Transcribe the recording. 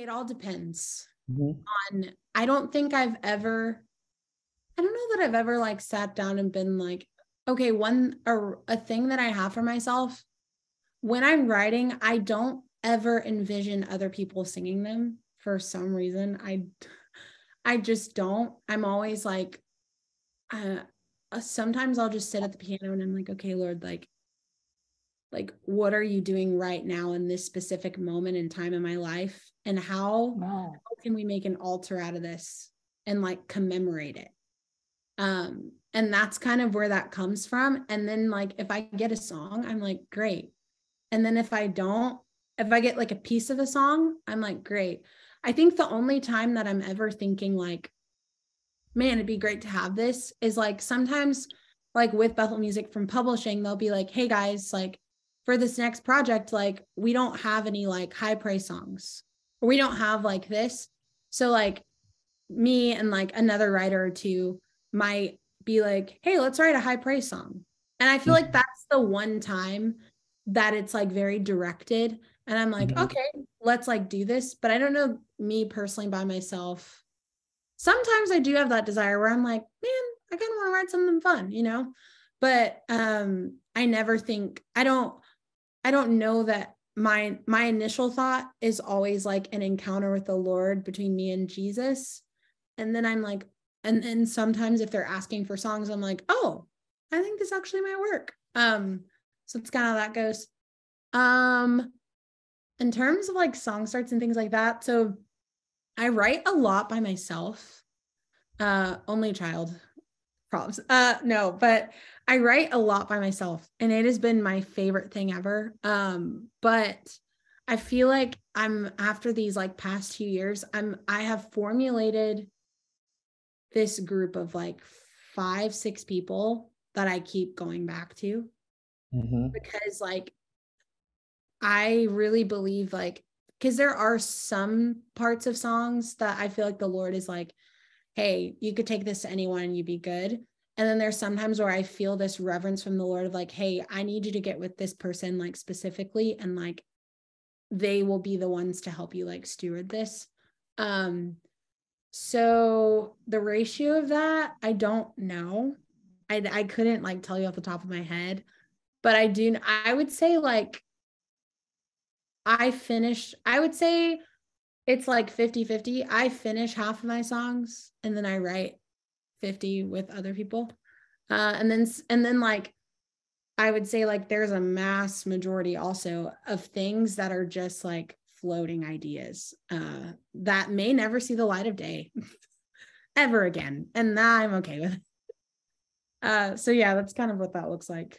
It all depends Mhm. on I don't think I've ever I don't know that I've ever like sat down and been like, okay, one a, a thing that I have for myself when I'm writing, I don't ever envision other people singing them for some reason. I I just don't. I'm always like uh, uh, sometimes I'll just sit at the piano and I'm like, okay, Lord, like like what are you doing right now in this specific moment in time in my life? And how Wow. how can we make an altar out of this and like commemorate it? Um and that's kind of where that comes from. And then like if i get a song i'm like great. And then if i don't if i get like a piece of a song i'm like great. I think the only time that i'm ever thinking like man it'd be great to have this is like sometimes like with bethel music from publishing they'll be like hey guys like for this next project like we don't have any like high praise songs. Or we don't have like this. So like me and like another writer or two might be like hey let's write a high praise song. And i feel like that's the one time that it's like very directed. And i'm like Mhm. okay let's like do this. But i don't know me personally by myself sometimes i do have that desire where i'm like man i kind of want to write something fun you know? But um i never think i don't i don't know that my my initial thought is always like an encounter with the lord between me and jesus. And then i'm like and then sometimes if they're asking for songs i'm like oh i think this actually might work. Um so it's kind of that goes. Um in terms of like song starts and things like that so i write a lot by myself. Uh only child props uh no but i write a lot by myself and it has been my favorite thing ever um but i feel like i'm after these like past two years i'm i have formulated this group of like five six people that i keep going back to Mhm. because like I really believe like because there are some parts of songs that I feel like the Lord is like, hey, you could take this to anyone and you'd be good. And then there's sometimes where I feel this reverence from the Lord of like, hey, I need you to get with this person like specifically and like they will be the ones to help you like steward this. Um so the ratio of that, I don't know. I I couldn't like tell you off the top of my head, but I do I would say like I finished, I would say it's like 50 50. I finish half of my songs and then I write 50 with other people. Uh, and then, and then like, I would say like there's a mass majority also of things that are just like floating ideas uh, that may never see the light of day ever again. And I'm okay with. Uh, so yeah, that's kind of what that looks like.